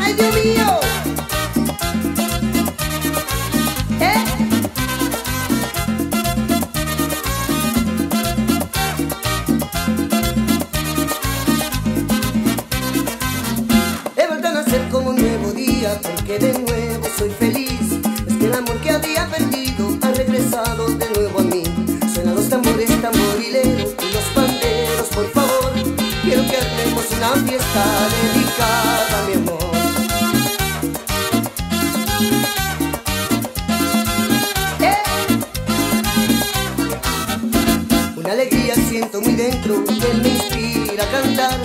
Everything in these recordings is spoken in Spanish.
¡Ay, Dios mío! ¿Eh? He vuelto a nacer como un nuevo día porque de nuevo soy feliz. Es que el amor que había perdido ha regresado de nuevo Quiero que hagamos una fiesta dedicada a mi amor. ¡Eh! Una alegría siento muy dentro que me inspira a cantar.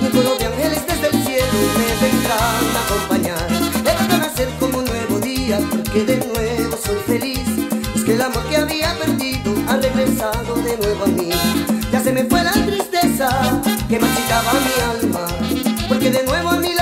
Un coro de ángeles desde el cielo me vendrán a acompañar. Vuelto a nacer como un nuevo día porque de nuevo soy feliz. Es que el amor que había perdido ha regresado de nuevo a mí. Ya se me fue la tristeza que marchitaba mi alma. Porque de nuevo a mi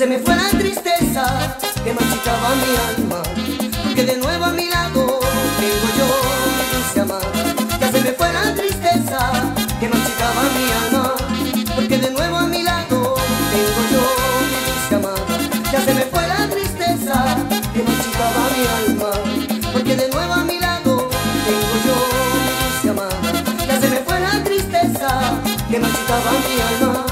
se me fue la tristeza que marchitaba mi alma, porque de nuevo a mi lado tengo yo mi dulce amada. Ya se me fue la tristeza que marchitaba mi alma, porque de nuevo a mi lado tengo yo mi dulce amada. Ya se me fue la tristeza que marchitaba mi alma, porque de nuevo a mi lado tengo yo mi dulce amada. Ya se me fue la tristeza que marchitaba mi alma.